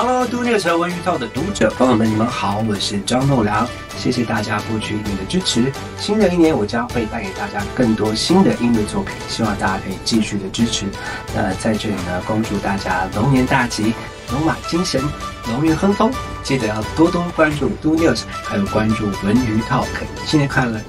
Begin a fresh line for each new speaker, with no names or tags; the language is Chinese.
Hello，都六成文娱套的读者朋友们，你们好，我是张栋梁，谢谢大家过去一年的支持。新的一年，我将会带给大家更多新的音乐作品，希望大家可以继续的支持。那在这里呢，恭祝大家龙年大吉，龙马精神，龙运亨通。记得要多多关注都 news，还有关注文娱 talk，新年快乐！